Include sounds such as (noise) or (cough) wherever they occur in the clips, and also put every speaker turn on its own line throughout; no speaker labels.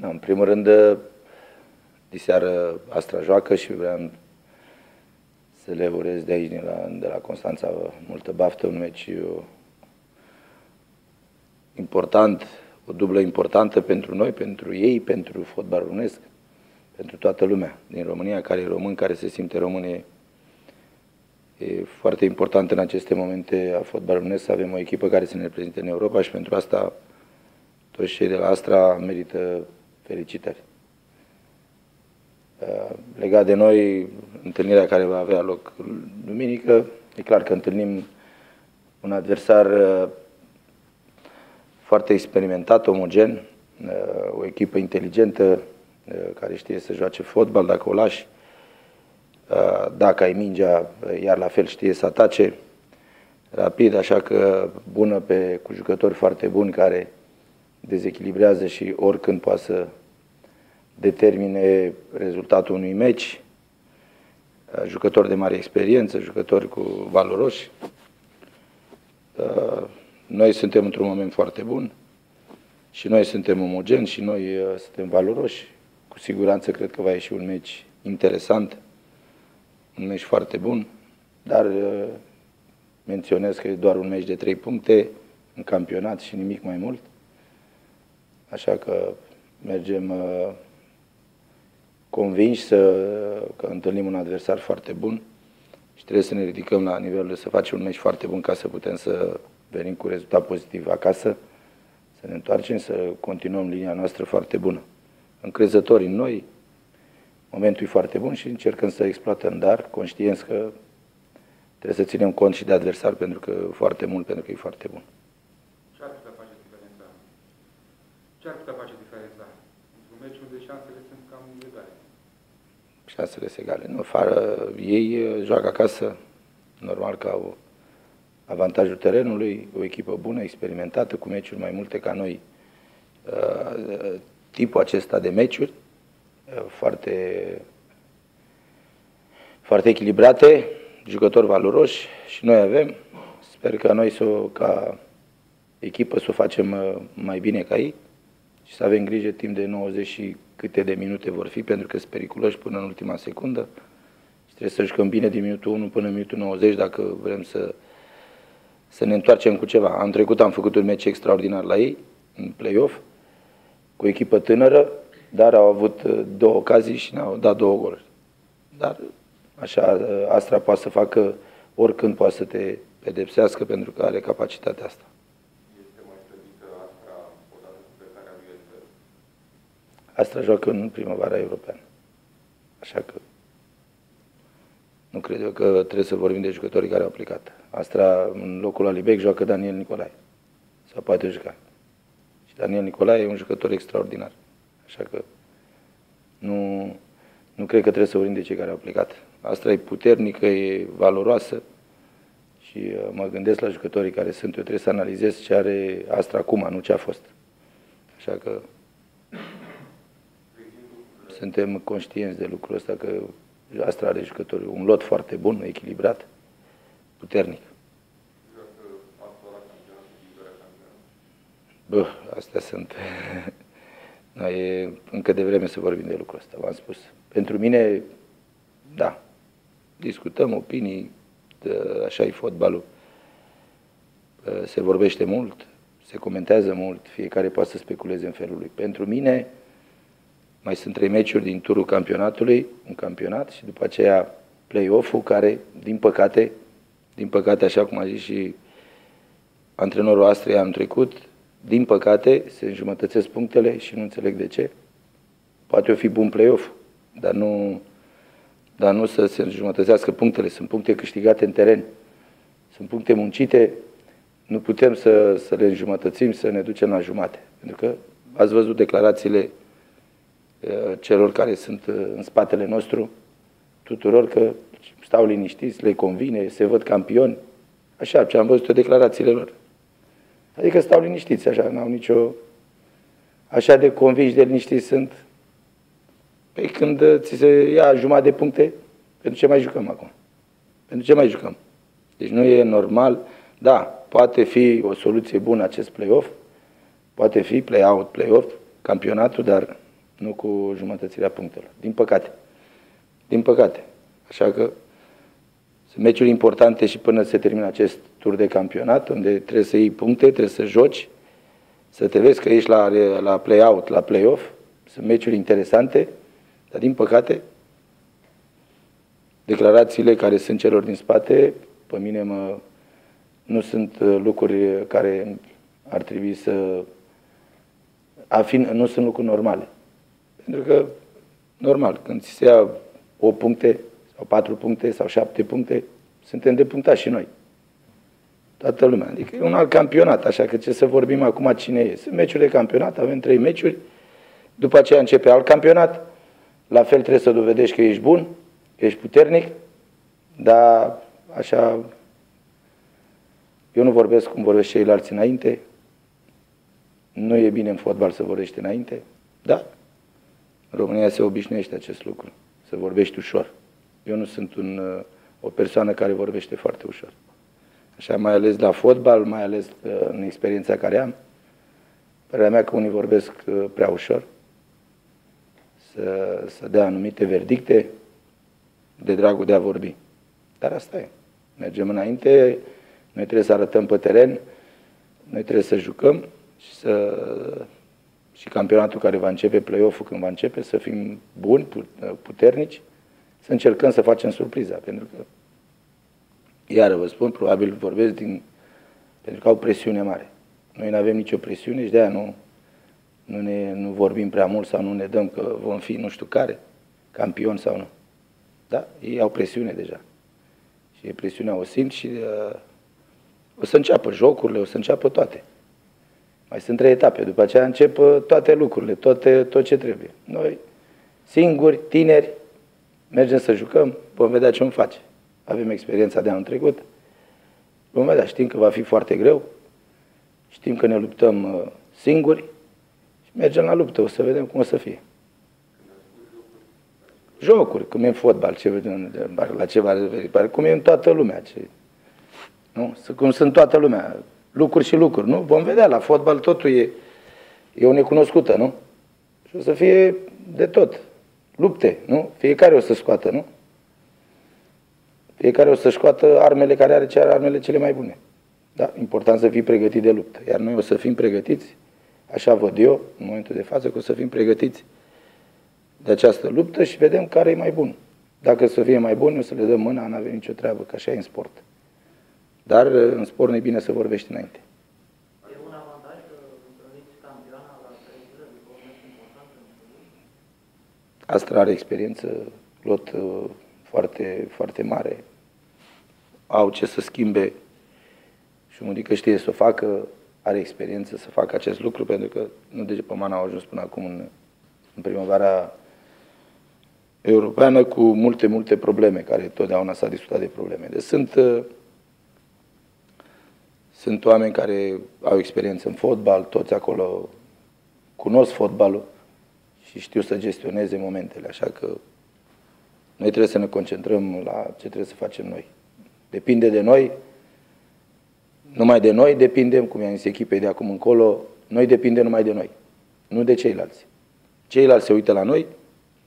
În primul rând, diseară Astra joacă și vreau să le urez de aici, de la, de la Constanța, multă baftă, un meci important, o dublă importantă pentru noi, pentru ei, pentru fotbalul românesc, pentru toată lumea din România, care e român, care se simte român. E, e foarte important în aceste momente a fotbalului românesc să avem o echipă care să ne reprezinte în Europa și pentru asta toți cei de la Astra merită felicitări. Uh, legat de noi, întâlnirea care va avea loc duminică, e clar că întâlnim un adversar uh, foarte experimentat, omogen, uh, o echipă inteligentă care știe să joace fotbal dacă o lași, dacă ai mingea, iar la fel știe să atace rapid, așa că bună pe, cu jucători foarte buni care dezechilibrează și oricând poate să determine rezultatul unui meci, uh, jucători de mare experiență, jucători cu valoroși. Uh, noi suntem într-un moment foarte bun și noi suntem omogeni și noi uh, suntem valoroși. Cu siguranță cred că va ieși un meci interesant, un meci foarte bun, dar menționez că e doar un meci de trei puncte în campionat și nimic mai mult. Așa că mergem convinși să, că întâlnim un adversar foarte bun și trebuie să ne ridicăm la nivelul să facem un meci foarte bun ca să putem să venim cu rezultat pozitiv acasă, să ne întoarcem, să continuăm linia noastră foarte bună. Încrezători în noi, momentul e foarte bun și încercăm să exploatăm, dar conștienți că trebuie să ținem cont și de adversar pentru că foarte mult, pentru că e foarte bun.
Ce ar putea face diferența? Ce ar putea face diferența? Într-un meci unde șansele sunt cam egale
șansele egale. Nu, fară, ei uh, joacă acasă, normal ca o avantajul terenului, o echipă bună, experimentată, cu meciuri mai multe ca noi. Uh, tipul acesta de meciuri, uh, foarte, foarte echilibrate, jucători valoroși și noi avem. Sper că noi să, ca echipă să o facem mai bine ca ei și să avem grijă timp de 90 și câte de minute vor fi, pentru că sunt periculoși până în ultima secundă și trebuie să jucăm bine din minutul 1 până în minutul 90 dacă vrem să, să ne întoarcem cu ceva. Am trecut, am făcut un meci extraordinar la ei, în play-off, cu o echipă tânără, dar au avut uh, două ocazii și ne-au dat două goluri. Dar așa, uh, Astra poate să facă oricând poate să te pedepsească pentru că are capacitatea asta. Astra joacă în primăvara europeană. Așa că nu cred eu că trebuie să vorbim de jucătorii care au plecat. Astra, în locul Alibec, joacă Daniel Nicolae. Sau poate juca. Și Daniel Nicolae e un jucător extraordinar. Așa că nu, nu cred că trebuie să vorbim de cei care au plecat. Astra e puternică, e valoroasă și uh, mă gândesc la jucătorii care sunt. Eu trebuie să analizez ce are Astra acum, nu ce a fost. Așa că suntem conștienți de lucrul ăsta că Astra are jucători, un lot foarte bun, echilibrat, puternic. Bă, astea sunt... (laughs) Noi e încă de vreme să vorbim de lucrul ăsta, v-am spus. Pentru mine, da, discutăm opinii, de, așa e fotbalul. Se vorbește mult, se comentează mult, fiecare poate să speculeze în felul lui. Pentru mine, mai sunt trei meciuri din turul campionatului, un campionat și după aceea play-off-ul care, din păcate, din păcate, așa cum a zis și antrenorul Astrei am trecut, din păcate se înjumătățesc punctele și nu înțeleg de ce. Poate o fi bun play-off, dar nu, dar nu să se înjumătățească punctele. Sunt puncte câștigate în teren. Sunt puncte muncite. Nu putem să, să le înjumătățim, să ne ducem la jumate. Pentru că ați văzut declarațiile Uh, celor care sunt uh, în spatele nostru, tuturor că stau liniștiți, le convine, se văd campioni. Așa, ce am văzut declarațiile lor. Adică stau liniștiți, așa, n-au nicio... Așa de convinși de liniștiți sunt. Păi când uh, ți se ia jumătate de puncte, pentru ce mai jucăm acum? Pentru ce mai jucăm? Deci nu e normal. Da, poate fi o soluție bună acest play-off, poate fi play-out, play-off, campionatul, dar nu cu jumătățirea punctelor. Din păcate. Din păcate. Așa că sunt meciuri importante și până se termină acest tur de campionat, unde trebuie să iei puncte, trebuie să joci, să te vezi că ești la, la play-out, la play-off. Sunt meciuri interesante, dar din păcate, declarațiile care sunt celor din spate, pe mine mă, nu sunt uh, lucruri care ar trebui să... A fi, nu sunt lucruri normale. Pentru că, normal, când ți se ia o puncte, sau patru puncte, sau șapte puncte, suntem depunctați și noi. Toată lumea. Adică e un alt campionat, așa că ce să vorbim acum cine e. Sunt meciuri de campionat, avem trei meciuri, după aceea începe alt campionat, la fel trebuie să dovedești că ești bun, că ești puternic, dar așa, eu nu vorbesc cum vorbesc ceilalți înainte, nu e bine în fotbal să vorbești înainte, da, în România se obișnuiește acest lucru, să vorbești ușor. Eu nu sunt un, uh, o persoană care vorbește foarte ușor. Așa, mai ales la fotbal, mai ales uh, în experiența care am, părerea mea că unii vorbesc uh, prea ușor, să, să dea anumite verdicte de dragul de a vorbi. Dar asta e. Mergem înainte, noi trebuie să arătăm pe teren, noi trebuie să jucăm și să și campionatul care va începe, play-off-ul când va începe, să fim buni, puternici, să încercăm să facem surpriza, pentru că, iară vă spun, probabil vorbesc din, pentru că au presiune mare. Noi nu avem nicio presiune și de-aia nu, nu, ne, nu vorbim prea mult sau nu ne dăm că vom fi nu știu care, campion sau nu. Da? Ei au presiune deja. Și presiunea o simt și uh, o să înceapă jocurile, o să înceapă toate. Mai sunt trei etape, după aceea încep uh, toate lucrurile, toate, tot ce trebuie. Noi, singuri, tineri, mergem să jucăm, vom vedea ce vom face. Avem experiența de anul trecut, vom vedea, știm că va fi foarte greu, știm că ne luptăm uh, singuri și mergem la luptă, o să vedem cum o să fie. Jocuri, cum e în fotbal, ce, la ce va cum e în toată lumea. Ce, nu? Cum sunt toată lumea lucruri și lucruri, nu? Vom vedea, la fotbal totul e, e o necunoscută, nu? Și o să fie de tot. Lupte, nu? Fiecare o să scoată, nu? Fiecare o să scoată armele care are ce are armele cele mai bune. Da? Important să fii pregătit de luptă. Iar noi o să fim pregătiți, așa văd eu, în momentul de față, că o să fim pregătiți de această luptă și vedem care e mai bun. Dacă să fie mai bun, o să le dăm mâna, nu avem nicio treabă, că așa e în sport. Dar în sport nu e bine să vorbești înainte.
E un avantaj că întâlniți campioana la trei zile după un meci important
Astra are experiență, lot uh, foarte, foarte mare. Au ce să schimbe și Mudică știe să o facă, are experiență să facă acest lucru, pentru că nu degeaba Man au ajuns până acum în, în primăvara europeană cu multe, multe probleme, care totdeauna s-a discutat de probleme. Deci sunt uh, sunt oameni care au experiență în fotbal, toți acolo cunosc fotbalul și știu să gestioneze momentele, așa că noi trebuie să ne concentrăm la ce trebuie să facem noi. Depinde de noi, numai de noi depindem, cum i-am zis echipei de acum încolo, noi depindem numai de noi, nu de ceilalți. Ceilalți se uită la noi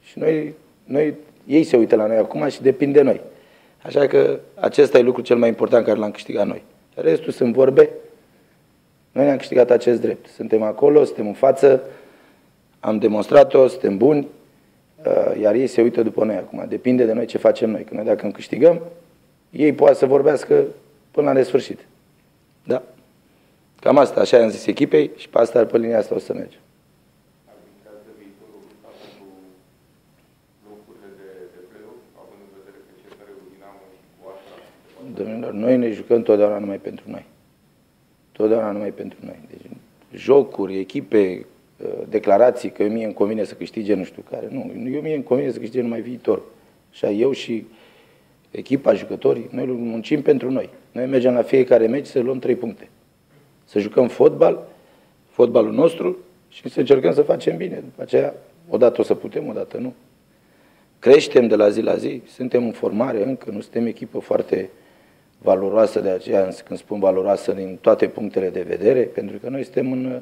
și noi, noi, ei se uită la noi acum și depinde de noi. Așa că acesta e lucrul cel mai important care l-am câștigat noi. Restul sunt vorbe. Noi ne-am câștigat acest drept. Suntem acolo, suntem în față, am demonstrat-o, suntem buni, uh, iar ei se uită după noi acum. Depinde de noi ce facem noi. Că noi dacă îmi câștigăm, ei poate să vorbească până la nesfârșit. Da? Cam asta, așa am zis echipei și pe asta, pe linia asta o să mergem. Domnilor, noi ne jucăm totdeauna numai pentru noi. Totdeauna numai pentru noi. Deci, jocuri, echipe, uh, declarații că mie îmi convine să câștige nu știu care. Nu, eu mie îmi convine să câștige numai viitor. Așa eu și echipa, jucătorii, noi muncim pentru noi. Noi mergem la fiecare meci să luăm trei puncte. Să jucăm fotbal, fotbalul nostru și să încercăm să facem bine. După aceea, odată o să putem, odată nu. Creștem de la zi la zi, suntem în formare încă, nu suntem echipă foarte valoroasă, de aceea când spun valoroasă din toate punctele de vedere, pentru că noi suntem în,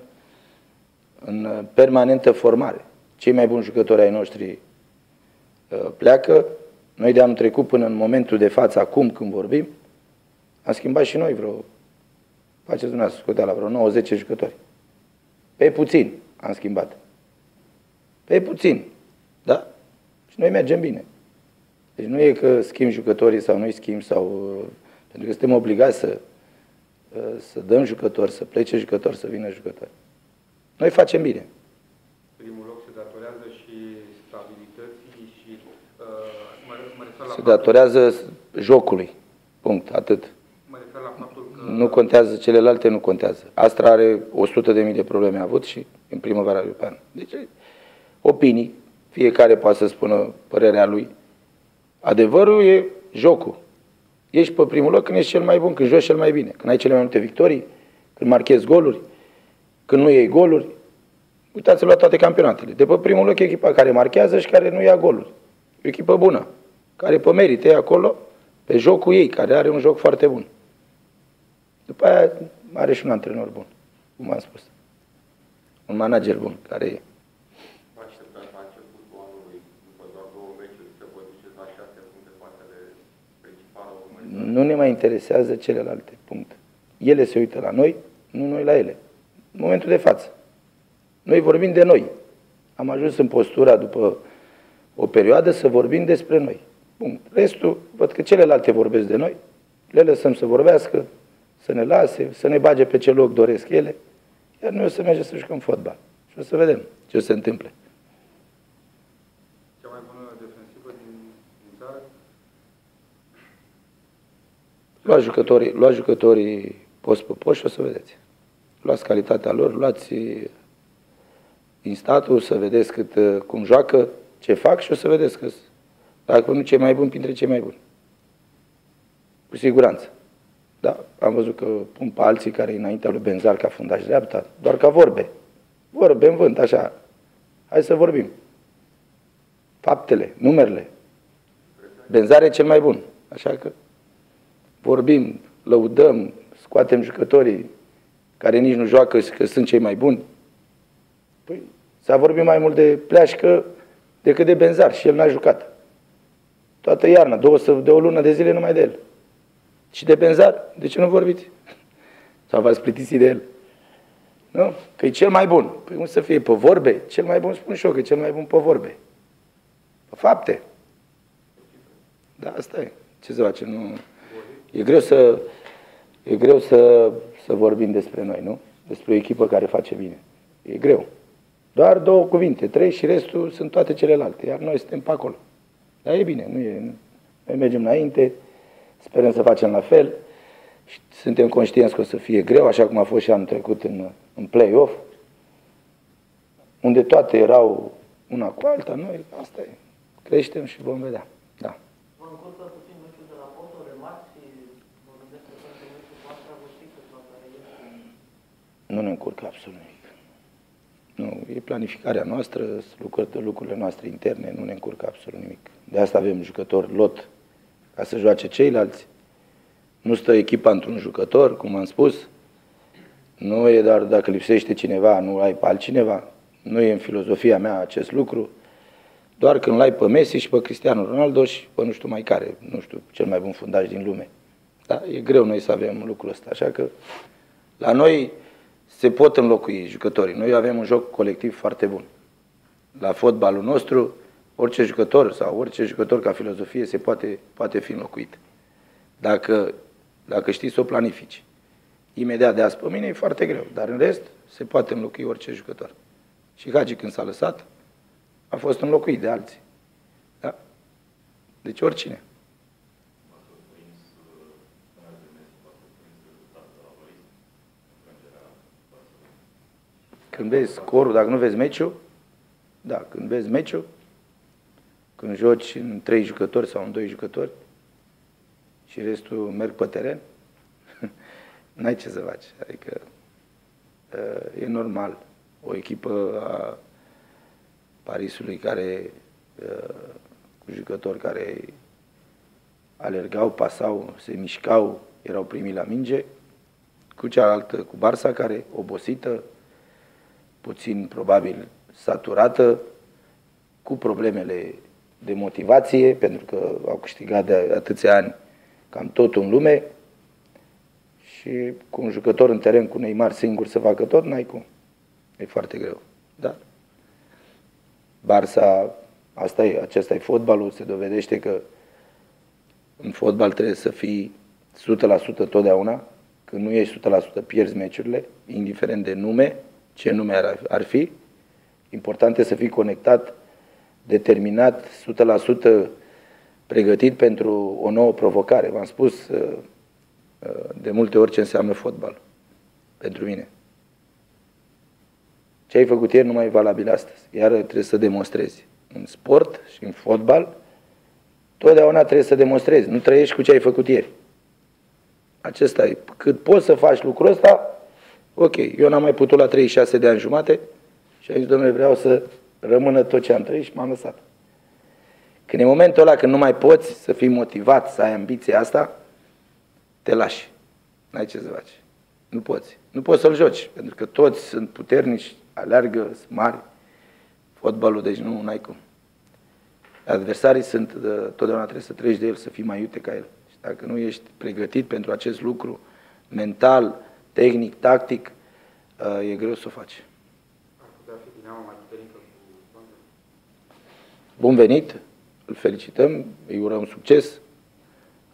în permanentă formare. cei mai buni jucători ai noștri uh, pleacă. Noi de anul trecut până în momentul de față, acum când vorbim, am schimbat și noi vreo, faceți dumneavoastră scoteala, vreo 9-10 jucători. Pe puțin am schimbat. Pe puțin. Da? Și noi mergem bine. Deci nu e că schimb jucătorii sau nu-i schimb sau... Uh, pentru că suntem obligați să, uh, să dăm jucători, să plece jucători, să vină jucători. Noi facem bine.
Primul loc se datorează și stabilității și uh, mă, mă refer la
Se datorează jocului. Punct. Atât.
Mă refer la faptul că
Nu contează, celelalte nu contează. Astra are 100 de mii de probleme avut și în primăvara europeană. Deci, opinii, fiecare poate să spună părerea lui. Adevărul e jocul. Ești pe primul loc când ești cel mai bun, când joci cel mai bine, când ai cele mai multe victorii, când marchezi goluri, când nu iei goluri. Uitați-vă la toate campionatele. De pe primul loc e echipa care marchează și care nu ia goluri. E o echipă bună, care pe merite e acolo, pe jocul ei, care are un joc foarte bun. După aia are și un antrenor bun, cum am spus. Un manager bun, care e.
Vă așteptați la începutul anului, după doar două meciuri, să vă duceți la șase puncte față de principalul urmărită?
Nu ne mai interesează celelalte, punct. Ele se uită la noi, nu noi la ele. În momentul de față. Noi vorbim de noi. Am ajuns în postura, după o perioadă, să vorbim despre noi. Punct. Restul, văd că celelalte vorbesc de noi, le lăsăm să vorbească, să ne lase, să ne bage pe ce loc doresc ele, iar noi o să mergem să jucăm fotbal. Și o să vedem ce o să se întâmple.
cea mai bună defensivă din, din țară,
Luați jucătorii, luați jucătorii post pe post și o să vedeți. Luați calitatea lor, luați instatul, să vedeți cât, uh, cum joacă, ce fac și o să vedeți că s- dacă nu cei mai buni, printre cei mai buni. Cu siguranță. Da, am văzut că pun pe alții care înaintea lui Benzar ca fundaș dreapta, doar ca vorbe. Vorbe în vânt, așa. Hai să vorbim. Faptele, numerele. Benzar e cel mai bun. Așa că vorbim, lăudăm, scoatem jucătorii care nici nu joacă și că sunt cei mai buni. Păi s-a vorbit mai mult de pleașcă decât de Benzar și el n-a jucat. Toată iarna, două, săp- de o lună de zile numai de el. Și de Benzar, de ce nu vorbiți? (laughs) Sau v-ați plictisit de el? Nu? Că e cel mai bun. Păi cum să fie? Pe vorbe? Cel mai bun spun și eu că e cel mai bun pe vorbe. Pe fapte. Da, asta e. Ce să facem? Nu... E greu să, e greu să, să vorbim despre noi, nu? Despre o echipă care face bine. E greu. Doar două cuvinte, trei și restul sunt toate celelalte, iar noi suntem pe acolo. Dar e bine, nu e, noi mergem înainte, sperăm să facem la fel și suntem conștienți că o să fie greu, așa cum a fost și anul trecut în, în play-off, unde toate erau una cu alta, noi, asta e, creștem și vom vedea. Da.
Vă încurcă puțin meciul de la Porto, remarci și vă gândesc că pentru meciul cu Astra vă știți că care este
Nu ne încurcă absolut nimic. Nu, e planificarea noastră, lucruri, lucrurile noastre interne, nu ne încurcă absolut nimic. De asta avem jucători lot ca să joace ceilalți. Nu stă echipa într-un jucător, cum am spus. Nu e doar dacă lipsește cineva, nu ai pe altcineva. Nu e în filozofia mea acest lucru. Doar când l-ai pe Messi și pe Cristiano Ronaldo și pe nu știu mai care, nu știu, cel mai bun fundaș din lume. Da? E greu noi să avem lucrul ăsta, așa că la noi se pot înlocui jucătorii. Noi avem un joc colectiv foarte bun. La fotbalul nostru, orice jucător sau orice jucător ca filozofie se poate, poate fi înlocuit. Dacă, dacă știi să o planifici. Imediat de azi pe mine e foarte greu, dar în rest se poate înlocui orice jucător. Și Hagi când s-a lăsat, a fost înlocuit de alții. Da? Deci oricine. Când vezi scorul, dacă nu vezi meciul, da, când vezi meciul, când joci în trei jucători sau în doi jucători și restul merg pe teren, (laughs) n-ai ce să faci. Adică uh, e normal. O echipă a Parisului care uh, cu jucători care alergau, pasau, se mișcau, erau primii la minge, cu cealaltă, cu Barça, care obosită, puțin probabil saturată, cu problemele de motivație, pentru că au câștigat de atâția ani cam tot în lume și cu un jucător în teren cu Neymar singur să facă tot, n-ai cum. E foarte greu. Da. Barça, asta e, acesta e fotbalul, se dovedește că în fotbal trebuie să fii 100% totdeauna, când nu ești 100% pierzi meciurile, indiferent de nume, ce nume ar, ar fi. Important e să fii conectat, determinat, 100% pregătit pentru o nouă provocare. V-am spus uh, uh, de multe ori ce înseamnă fotbal pentru mine. Ce ai făcut ieri nu mai e valabil astăzi. Iar trebuie să demonstrezi. În sport și în fotbal, totdeauna trebuie să demonstrezi. Nu trăiești cu ce ai făcut ieri. Acesta e. Cât poți să faci lucrul ăsta, ok. Eu n-am mai putut la 36 de ani jumate și am zis, domnule, vreau să rămână tot ce am trăit și m-am lăsat. Când e momentul ăla când nu mai poți să fii motivat, să ai ambiția asta, te lași. N-ai ce să faci. Nu poți. Nu poți să-l joci, pentru că toți sunt puternici, aleargă, sunt mari. Fotbalul, deci nu ai cum. Adversarii sunt, totdeauna trebuie să treci de el, să fii mai iute ca el. Și dacă nu ești pregătit pentru acest lucru, mental, tehnic, tactic, e greu să o faci. Bun venit, îl felicităm, îi urăm succes.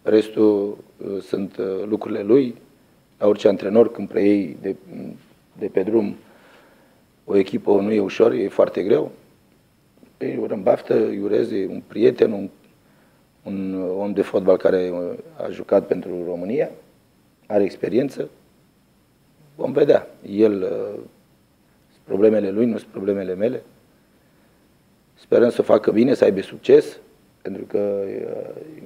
Restul uh, sunt uh, lucrurile lui. La orice antrenor, când preiei de, de pe drum o echipă, nu e ușor, e foarte greu. Îi urăm baftă, îi urez, e un prieten, un, un om de fotbal care uh, a jucat pentru România, are experiență. Vom vedea. El, problemele lui, nu sunt problemele mele. Sperăm să facă bine, să aibă succes, pentru că e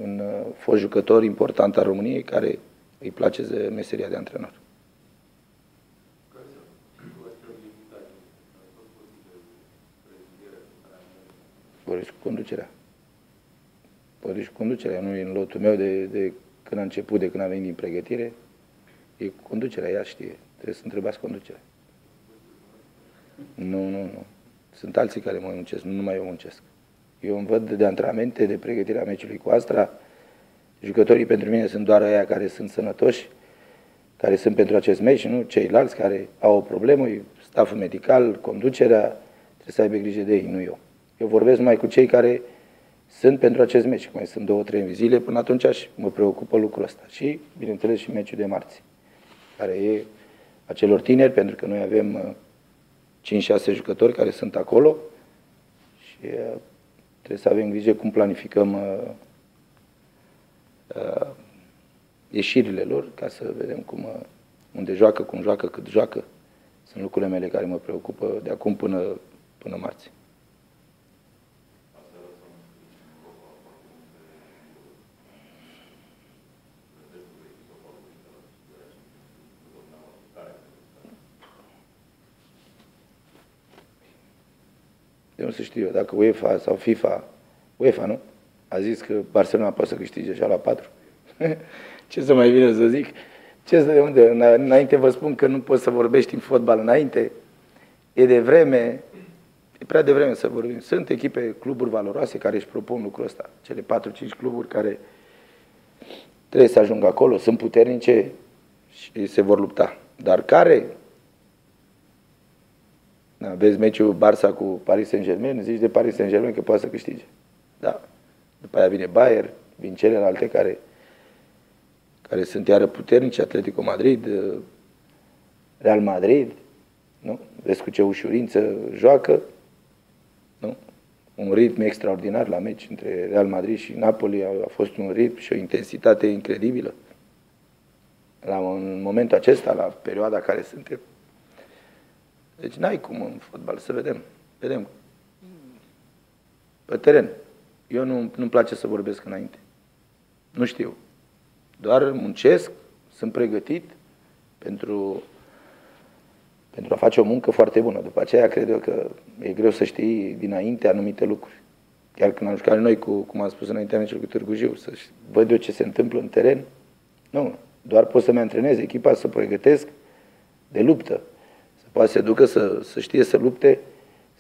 un uh, fost jucător important al României care îi place de meseria de antrenor. Vorbești cu conducerea. Vorbești cu conducerea. Nu e în lotul meu de, de când a început, de când a venit din pregătire. E cu conducerea, ea știe. Trebuie să întrebați conducerea. Nu, nu, nu. Sunt alții care mă muncesc, nu numai eu muncesc. Eu îmi văd de antrenamente, de pregătirea meciului cu Astra. Jucătorii pentru mine sunt doar aia care sunt sănătoși, care sunt pentru acest meci, nu ceilalți care au o problemă, staful medical, conducerea, trebuie să aibă grijă de ei, nu eu. Eu vorbesc mai cu cei care sunt pentru acest meci, mai sunt două, trei zile, până atunci și mă preocupă lucrul ăsta. Și, bineînțeles, și meciul de marți, care e acelor tineri, pentru că noi avem 5-6 uh, jucători care sunt acolo și uh, Trebuie să avem grijă cum planificăm uh, uh, ieșirile lor, ca să vedem cum, uh, unde joacă, cum joacă, cât joacă. Sunt lucrurile mele care mă preocupă de acum până, până marți. De nu să știu eu, dacă UEFA sau FIFA, UEFA, nu? A zis că Barcelona poate să câștige așa la 4. Ce să mai vină să zic? Ce să de unde? Înainte vă spun că nu poți să vorbești în fotbal înainte. E de vreme, e prea de vreme să vorbim. Sunt echipe, cluburi valoroase care își propun lucrul ăsta. Cele 4-5 cluburi care trebuie să ajungă acolo, sunt puternice și se vor lupta. Dar care da, vezi meciul Barça cu Paris Saint-Germain, zici de Paris Saint-Germain că poate să câștige. Da. După aia vine Bayern, vin celelalte care, care sunt iară puternici, Atletico Madrid, Real Madrid, nu? Vezi cu ce ușurință joacă, nu? Un ritm extraordinar la meci între Real Madrid și Napoli a, a fost un ritm și o intensitate incredibilă. La în momentul acesta, la perioada care suntem, deci n-ai cum în fotbal, să vedem. Vedem. Pe teren. Eu nu, nu-mi place să vorbesc înainte. Nu știu. Doar muncesc, sunt pregătit pentru, pentru a face o muncă foarte bună. După aceea cred eu că e greu să știi dinainte anumite lucruri. Chiar când am jucat noi, cu, cum am spus înainte, am cu Târgu Jiu, să văd eu ce se întâmplă în teren. Nu, doar pot să-mi antrenez echipa, să pregătesc de luptă poate să se ducă să, să știe să lupte,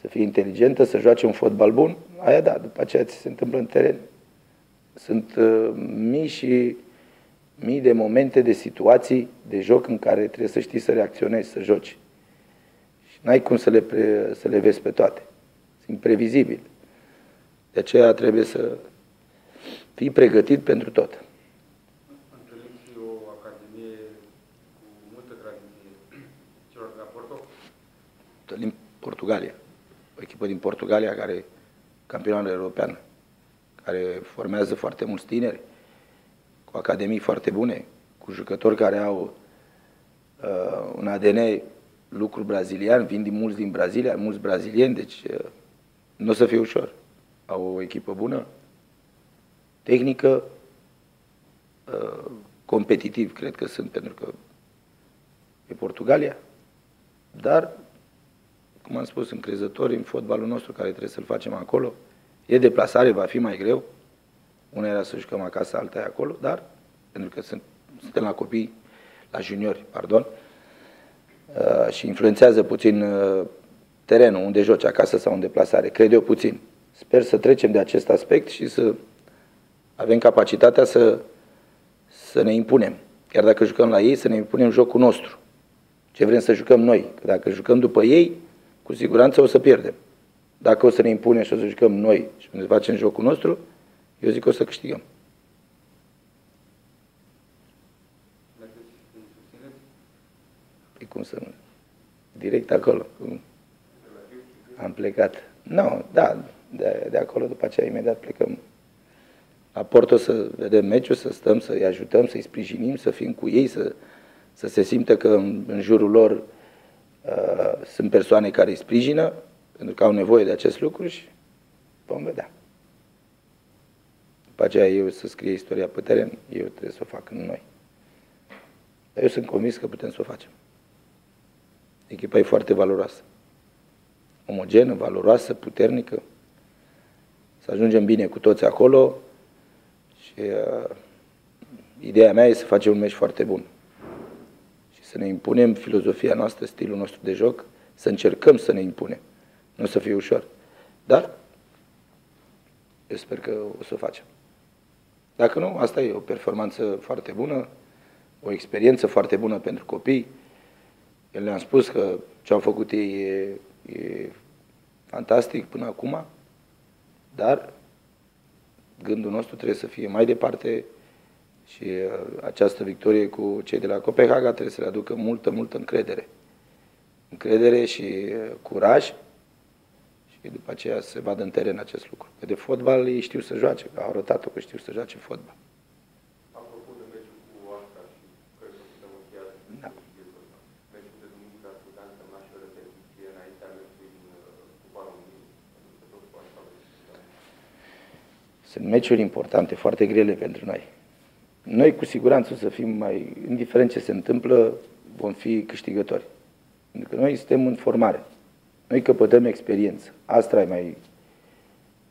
să fie inteligentă, să joace un fotbal bun, aia da, după aceea ți se întâmplă în teren. Sunt uh, mii și mii de momente, de situații de joc în care trebuie să știi să reacționezi, să joci. Și n-ai cum să le, pre, să le vezi pe toate. Sunt imprevizibili. De aceea trebuie să fii pregătit pentru tot.
Întâlniți o academie cu multă tradiție celor de la Porto?
Din Portugalia. O echipă din Portugalia care e campionată europeană, care formează foarte mulți tineri, cu academii foarte bune, cu jucători care au uh, un ADN lucru brazilian, vin din mulți din Brazilia, mulți brazilieni, deci uh, nu o să fie ușor. Au o echipă bună, tehnică, uh, competitiv, cred că sunt, pentru că e Portugalia, dar, cum am spus, încrezători în fotbalul nostru care trebuie să-l facem acolo. E deplasare, va fi mai greu. Una era să jucăm acasă, alta e acolo, dar, pentru că sunt, suntem la copii, la juniori, pardon, uh, și influențează puțin uh, terenul, unde joci, acasă sau în deplasare, cred eu puțin. Sper să trecem de acest aspect și să avem capacitatea să, să ne impunem. Chiar dacă jucăm la ei, să ne impunem jocul nostru. Ce vrem să jucăm noi. Că dacă jucăm după ei, cu siguranță o să pierdem. Dacă o să ne impunem și o să jucăm noi și ne facem jocul nostru, eu zic că o să câștigăm.
Mergeți să-i susțineți?
Păi cum să nu? Direct acolo. Am plecat. Nu, no, da, de, de acolo după aceea imediat plecăm la Porto să vedem meciul, să stăm, să-i ajutăm, să-i sprijinim, să fim cu ei, să, să se simtă că în, în jurul lor uh, sunt persoane care îi sprijină, pentru că au nevoie de acest lucru și vom vedea. După aceea eu să scrie istoria pe teren, eu trebuie să o fac în noi. Dar eu sunt convins că putem să o facem. Echipa e foarte valoroasă. Omogenă, valoroasă, puternică. Să ajungem bine cu toți acolo, și uh, ideea mea e să facem un meci foarte bun. Și să ne impunem filozofia noastră, stilul nostru de joc, să încercăm să ne impunem. Nu o să fie ușor. Dar eu sper că o să o facem. Dacă nu, asta e o performanță foarte bună, o experiență foarte bună pentru copii. Eu le-am spus că ce au făcut ei e, e fantastic până acum, dar gândul nostru trebuie să fie mai departe și uh, această victorie cu cei de la Copenhaga trebuie să le aducă multă, multă încredere. Încredere și uh, curaj și după aceea se vadă în teren acest lucru. Că de fotbal ei știu să joace, au arătat-o că știu să joace fotbal.
Apropo de meciul cu Astra și cred că putem încheia
Da.
meciul de duminică ar putea însemna și o repetiție înaintea meciului din uh, Cupa României, pentru că tot cu așa vă discutăm.
Sunt meciuri importante, foarte grele pentru noi. Noi cu siguranță o să fim mai, indiferent ce se întâmplă, vom fi câștigători. Pentru că noi suntem în formare. Noi căpătăm experiență. Astra e mai,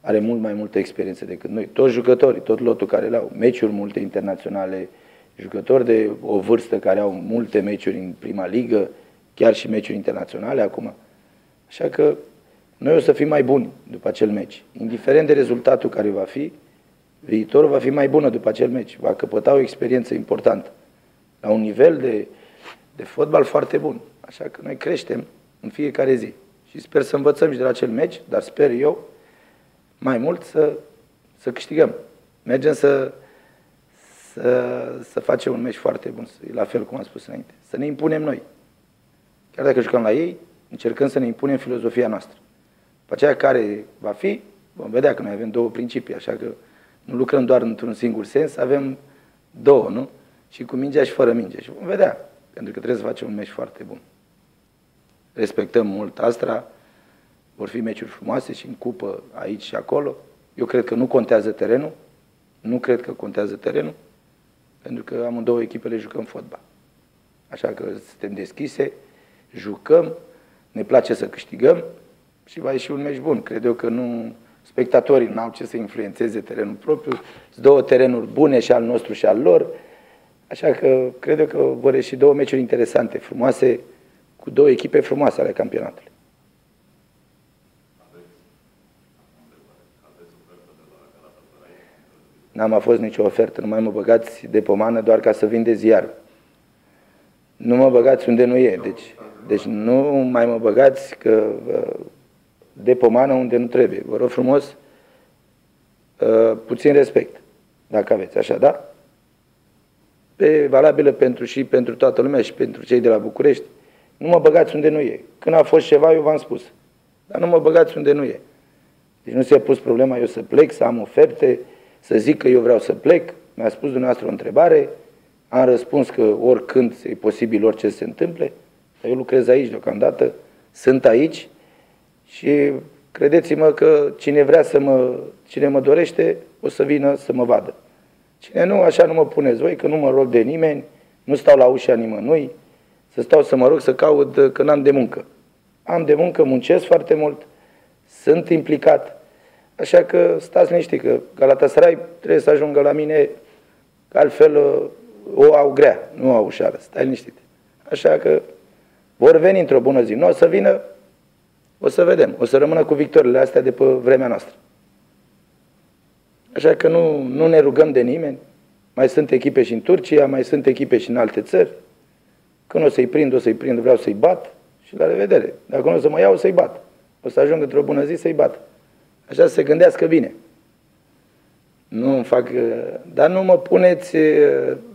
are mult mai multă experiență decât noi. Toți jucătorii, tot lotul care le au, meciuri multe internaționale, jucători de o vârstă care au multe meciuri în prima ligă, chiar și meciuri internaționale acum. Așa că noi o să fim mai buni după acel meci. Indiferent de rezultatul care va fi, viitorul va fi mai bună după acel meci. Va căpăta o experiență importantă. La un nivel de, de fotbal foarte bun. Așa că noi creștem în fiecare zi. Și sper să învățăm și de la acel meci, dar sper eu mai mult să, să câștigăm. Mergem să, să, să facem un meci foarte bun, la fel cum am spus înainte. Să ne impunem noi. Chiar dacă jucăm la ei, încercăm să ne impunem filozofia noastră. După aceea care va fi, vom vedea că noi avem două principii, așa că nu lucrăm doar într-un singur sens, avem două, nu? Și cu mingea și fără minge. Și vom vedea, pentru că trebuie să facem un meci foarte bun. Respectăm mult Astra, vor fi meciuri frumoase și în cupă aici și acolo. Eu cred că nu contează terenul, nu cred că contează terenul, pentru că amândouă echipele jucăm fotbal. Așa că suntem deschise, jucăm, ne place să câștigăm și va ieși un meci bun. Cred eu că nu, Spectatorii n-au ce să influențeze terenul propriu, sunt două terenuri bune și al nostru și al lor, așa că cred că vor ieși două meciuri interesante, frumoase, cu două echipe frumoase ale campionatului. N-am a fost nicio ofertă, nu mai mă băgați de pomană doar ca să vinde ziar. Nu mă băgați unde nu e, deci, deci nu mai mă băgați că uh, de pomană unde nu trebuie. Vă rog frumos, uh, puțin respect, dacă aveți, așa, da? E valabilă pentru și pentru toată lumea și pentru cei de la București. Nu mă băgați unde nu e. Când a fost ceva, eu v-am spus. Dar nu mă băgați unde nu e. Deci nu s-a pus problema eu să plec, să am oferte, să zic că eu vreau să plec. Mi-a spus dumneavoastră o întrebare, am răspuns că oricând e posibil orice să se întâmple. Eu lucrez aici deocamdată, sunt aici și credeți-mă că cine vrea să mă, cine mă dorește, o să vină să mă vadă. Cine nu, așa nu mă puneți voi, că nu mă rog de nimeni, nu stau la ușa nimănui, să stau să mă rog să caut că n-am de muncă. Am de muncă, muncesc foarte mult, sunt implicat. Așa că stați liniștit că Galatasaray trebuie să ajungă la mine, că altfel o au grea, nu au ușoară. Stai liniștit. Așa că vor veni într-o bună zi. Nu o să vină, o să vedem. O să rămână cu victoriile astea de pe vremea noastră. Așa că nu, nu ne rugăm de nimeni. Mai sunt echipe și în Turcia, mai sunt echipe și în alte țări. Când o să-i prind, o să-i prind, vreau să-i bat și la revedere. Dacă nu o să mă iau, o să-i bat. O să ajung într-o bună zi să-i bat. Așa să se gândească bine. Nu îmi fac... Dar nu mă puneți,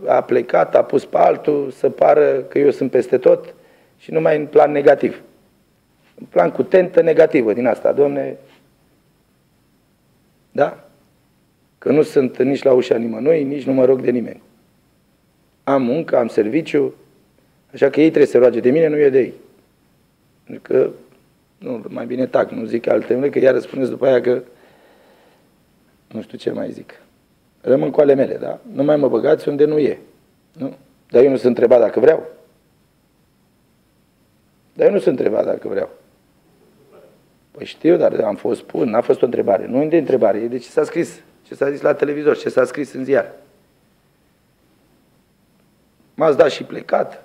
a plecat, a pus pe altul, să pară că eu sunt peste tot și numai în plan negativ. În plan cu tentă negativă din asta, domne. Da? Că nu sunt nici la ușa nimănui, nici nu mă rog de nimeni. Am muncă, am serviciu, așa că ei trebuie să roage de mine, nu e de ei. Pentru că, nu, mai bine tac, nu zic alte că iar spuneți după aia că nu știu ce mai zic. Rămân cu ale mele, da? Nu mai mă băgați unde nu e. Nu? Dar eu nu sunt întrebat dacă vreau. Dar eu nu sunt întrebat dacă vreau. Păi știu, dar am fost spun, n-a fost o întrebare. Nu e de întrebare, e de ce s-a scris, ce s-a zis la televizor, ce s-a scris în ziar. M-ați dat și plecat,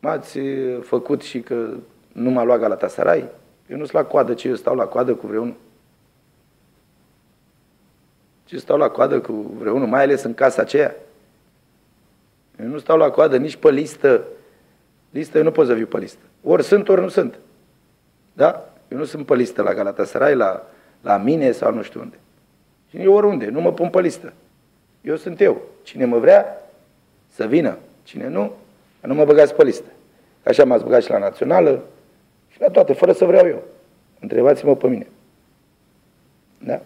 m-ați făcut și că nu m-a luat Galatasaray. Eu nu sunt la coadă, ci eu stau la coadă cu vreunul. Ce stau la coadă cu vreunul, mai ales în casa aceea. Eu nu stau la coadă nici pe listă. Listă eu nu pot să viu pe listă. Ori sunt, ori nu sunt. Da? Eu nu sunt pe listă la Galatasaray, la, la mine sau nu știu unde. Și eu oriunde, nu mă pun pe listă. Eu sunt eu. Cine mă vrea, să vină. Cine nu, nu mă băgați pe listă. Așa m-ați băgat și la națională și la toate, fără să vreau eu. Întrebați-mă pe mine. Da?